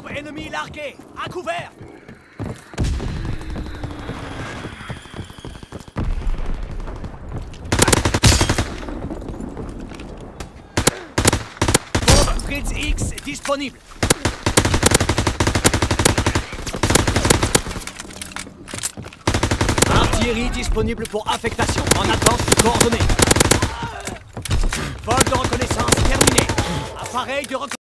Bombe ennemie larguée À couvert Bombe Fritz X disponible Artillerie disponible pour affectation. En attente de coordonnées. Vol de reconnaissance terminé. Appareil de reconnaissance.